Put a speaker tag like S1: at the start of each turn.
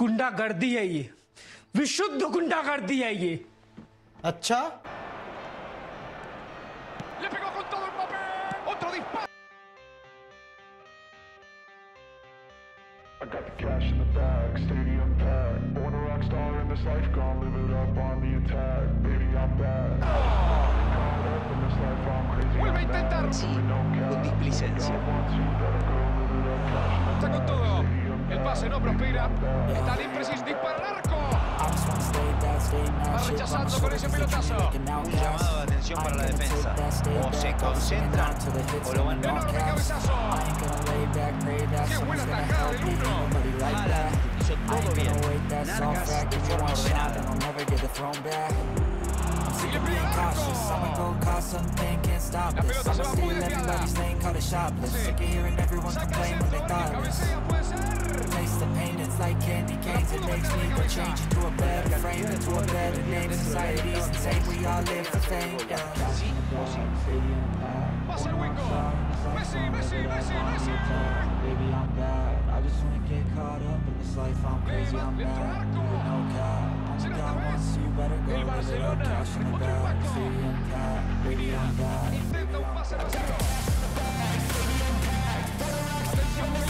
S1: गुंडागर्दी है ये विशुद्ध गुंडागर्दी है ये
S2: अच्छा
S3: Le pegó con todo el papel. Otro disparo.
S4: I got the cash in the bag, stadium packed. Born a rock star in this life, gonna live it up on the attack. Baby, I'm bad. Caught up in this life, I'm crazy.
S3: Vuelve a
S4: I'm bad.
S3: intentar.
S5: Sí, con displicencia.
S3: Está con todo. El pase no prospera. Tan impreciso. Dispara al arco. Va rechazando con ese pelotazo.
S5: Un llamado de atención para la defensa. O se concentran o lo van a
S3: Enorme cabezazo. Qué buena tajada del uno.
S5: Haaland hizo todo bien. Nargas de forma ordenada.
S3: Y le pega al arco. La pelota se va muy desviada. Sí. Saca el centro. Cabecea.
S6: Like candy canes. It makes me go change into a better frame, into a better name. Insane, we all live for fame.
S3: El. Messi, Messi, Messi, Messi.
S6: Baby, I'm bad. I just wanna get caught up in this life. I'm crazy, I'm bad.
S3: arco.
S6: No cap. You better go live it up. Cash in the bag. Stadium packed. Baby, I'm bad.
S3: Intenta un pase vacío.
S6: I